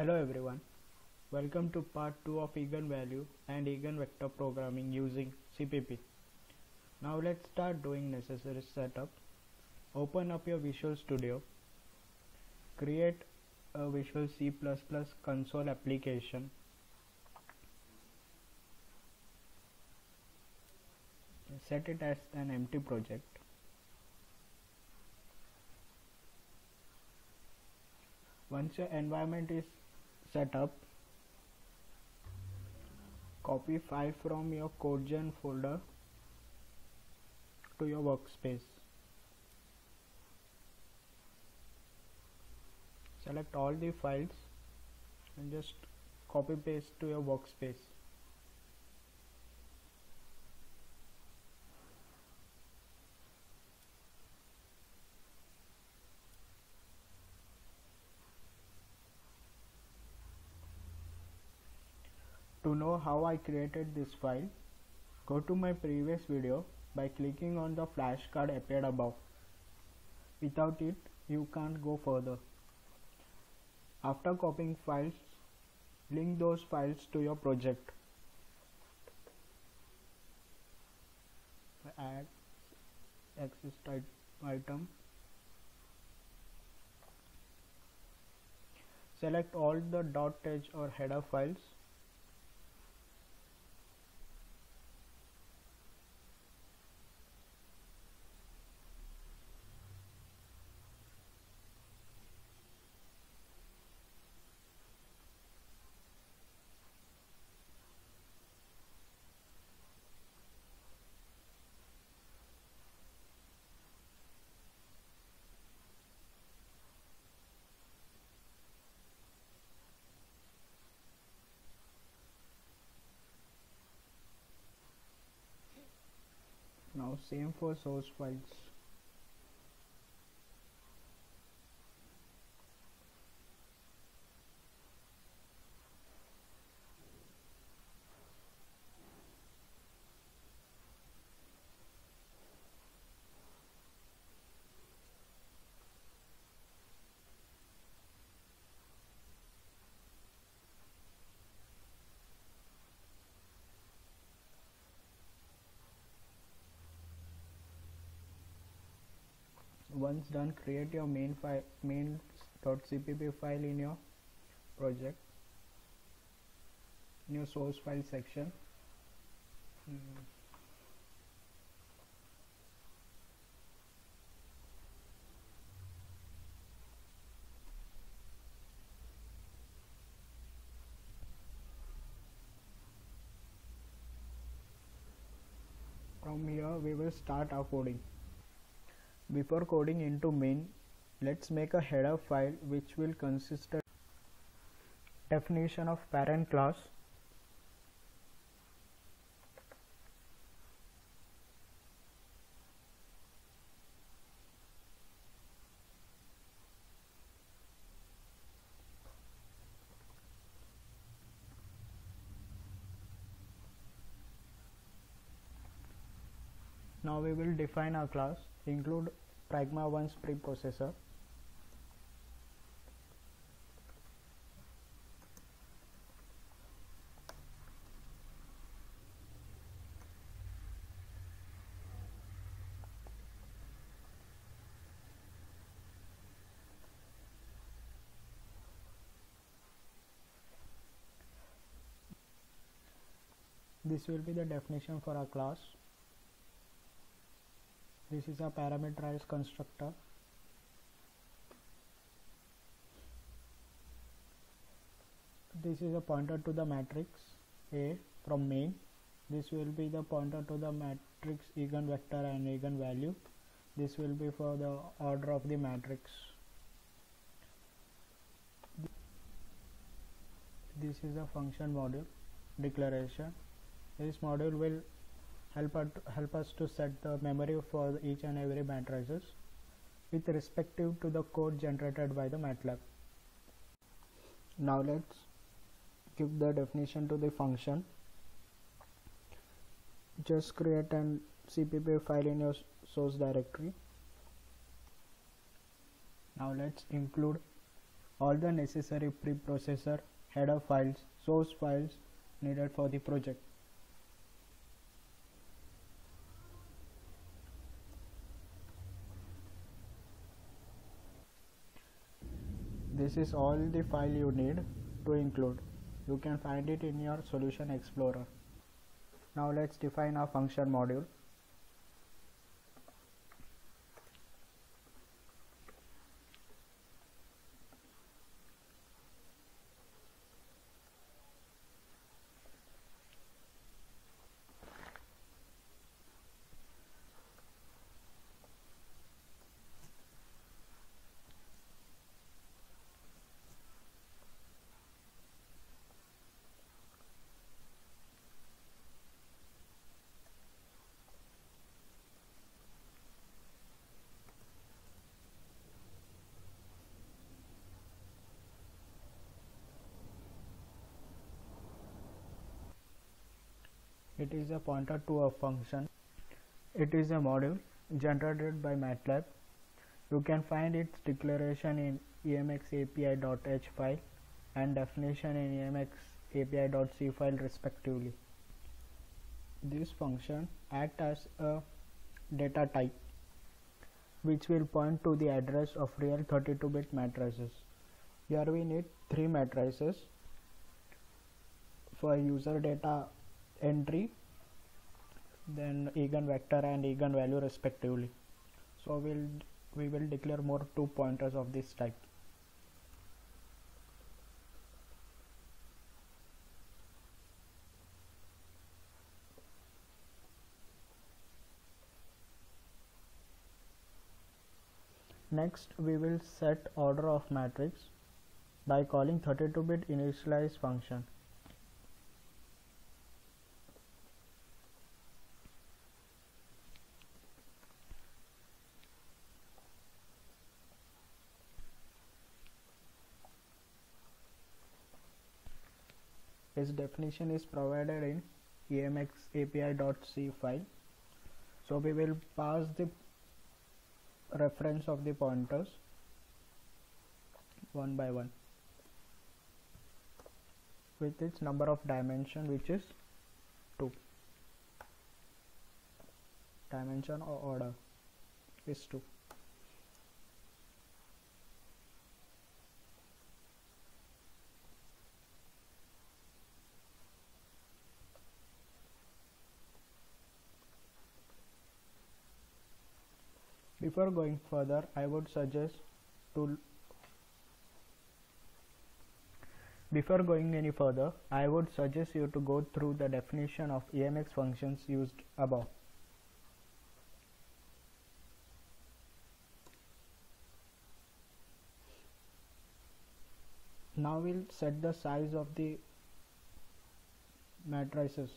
Hello everyone, welcome to part 2 of eigenvalue and eigenvector programming using CPP. Now let's start doing necessary setup. Open up your Visual Studio, create a Visual C++ console application. Set it as an empty project. Once your environment is set up copy file from your CodeGen folder to your workspace. Select all the files and just copy paste to your workspace To know how I created this file, go to my previous video by clicking on the flashcard appeared above. Without it, you can't go further. After copying files, link those files to your project. Add access type item. Select all the .h or header files same for source files once done create your main file main.cpp file in your project in your source file section mm. from here we will start our coding before coding into main, let's make a header file which will consist of definition of parent class now we will define our class. Include Pragma once preprocessor this will be the definition for our class this is a parameterized constructor. This is a pointer to the matrix A from main. This will be the pointer to the matrix eigenvector and eigenvalue. This will be for the order of the matrix. This is a function module declaration. This module will help, help us to set the memory for each and every matrices with respective to the code generated by the MATLAB. Now let's give the definition to the function. Just create an CPP file in your source directory. Now let's include all the necessary preprocessor, header files, source files needed for the project. This is all the file you need to include. You can find it in your solution explorer. Now let's define our function module. It is a pointer to a function. It is a module generated by MATLAB. You can find its declaration in emxapi.h file and definition in emxapi.c file respectively. This function acts as a data type which will point to the address of real 32-bit matrices. Here we need three matrices for user data entry then eigenvector and eigenvalue respectively so we'll we will declare more two pointers of this type Next, we will set order of matrix by calling 32-bit initialize function. Its definition is provided in emxapi.c file. So we will pass the reference of the pointers one by one with its number of dimension which is 2 dimension or order is 2 Before going further, I would suggest to Before going any further, I would suggest you to go through the definition of EMX functions used above. Now we'll set the size of the matrices.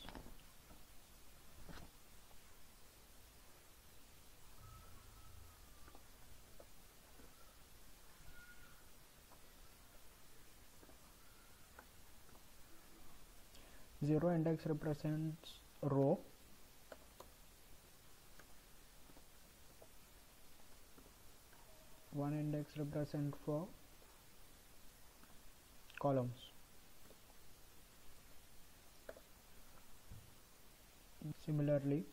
Zero index represents row one index represent for columns. Similarly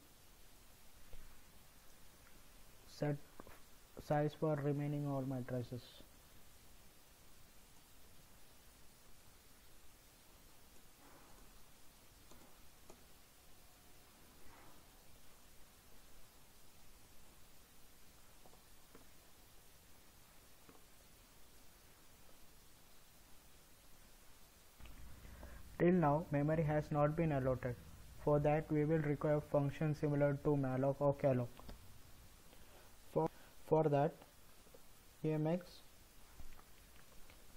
set size for remaining all matrices Till now memory has not been allotted. For that we will require function similar to malloc or calloc. For, for that emx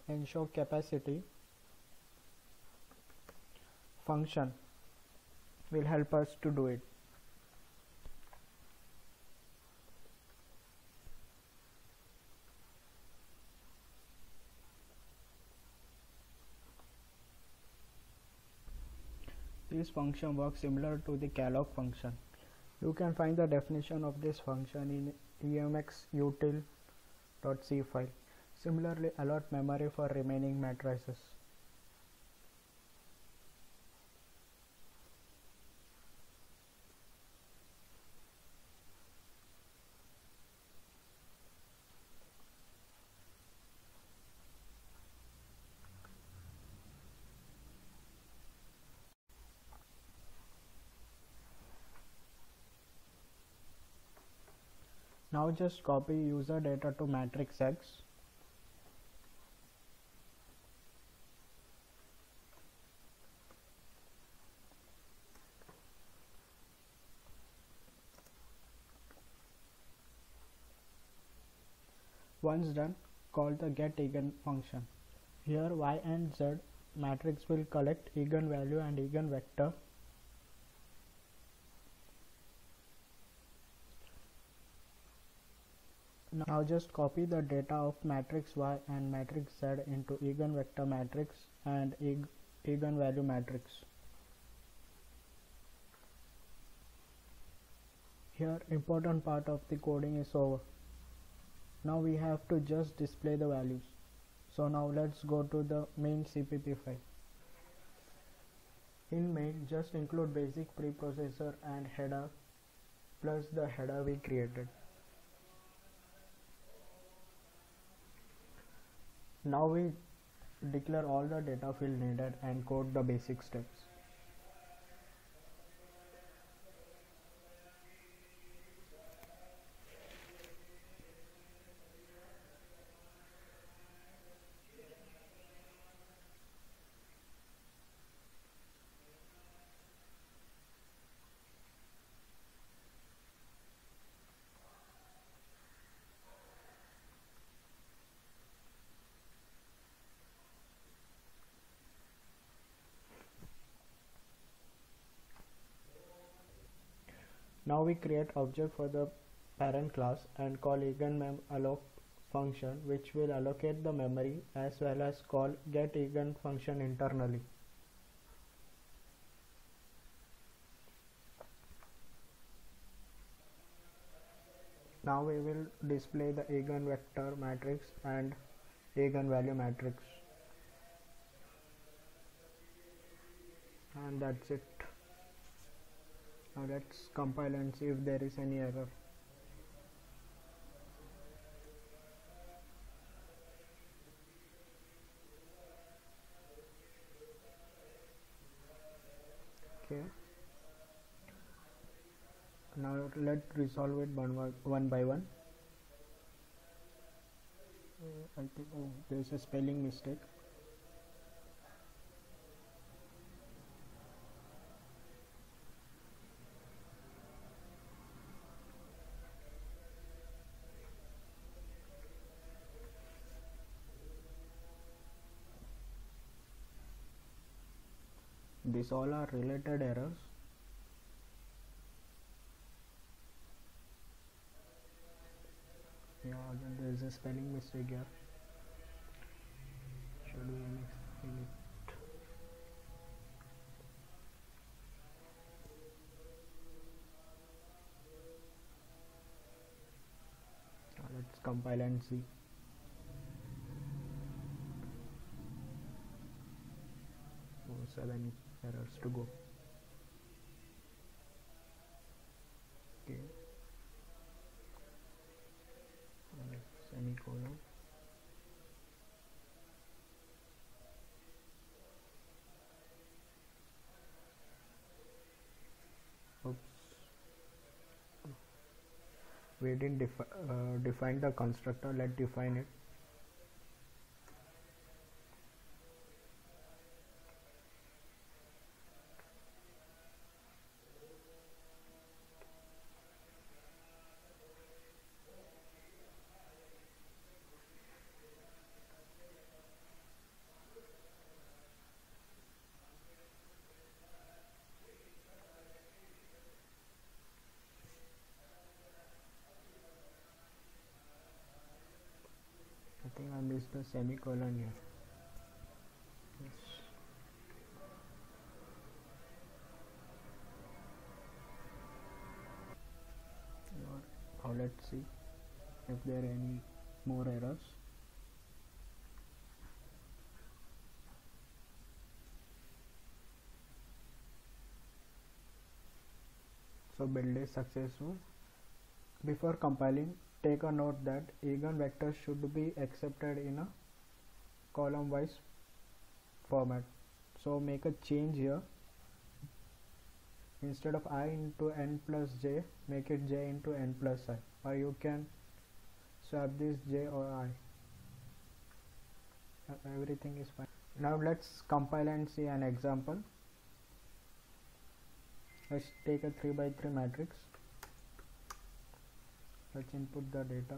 ensure capacity function will help us to do it. This function works similar to the calloc function. You can find the definition of this function in emxutil.c file. Similarly, allot memory for remaining matrices. Now just copy user data to matrix X. Once done, call the getEigen function. Here y and z matrix will collect eigenvalue and eigenvector Now just copy the data of matrix Y and matrix Z into eigenvector matrix and eigenvalue matrix. Here important part of the coding is over. Now we have to just display the values. So now let's go to the main CPP file. In main just include basic preprocessor and header plus the header we created. Now we declare all the data field needed and code the basic steps. Now we create object for the parent class and call eigenMemAlloc function which will allocate the memory as well as call getEigen function internally. Now we will display the eigenvector matrix and eigenvalue matrix and that's it now let's compile and see if there is any error. Okay. Now let's resolve it one, one by one. Uh, I think oh, there is a spelling mistake these all are related errors. Yeah again there is a spelling mistake here. Should we it? Let's compile and see oh, seven errors to go. Okay. Semicolon. Oops. We didn't defi uh, define the constructor. Let's define it the semicolon here now let's see if there are any more errors. So build is successful before compiling take a note that eigenvectors should be accepted in a column wise format. So make a change here. Instead of i into n plus j, make it j into n plus i. Or you can swap this j or i. Uh, everything is fine. Now let's compile and see an example let's take a 3 by 3 matrix let's input the data.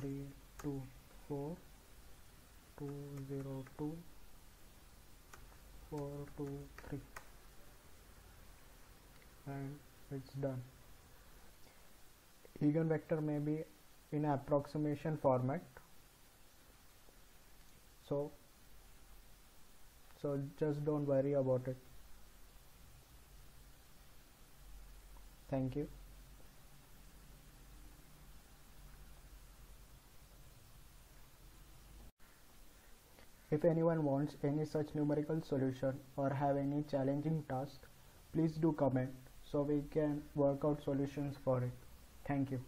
3 2 4 2 0 2 4 2 3 and it's done. Eigenvector may be in approximation format. So so just don't worry about it. Thank you. If anyone wants any such numerical solution or have any challenging task, please do comment so we can work out solutions for it. Thank you.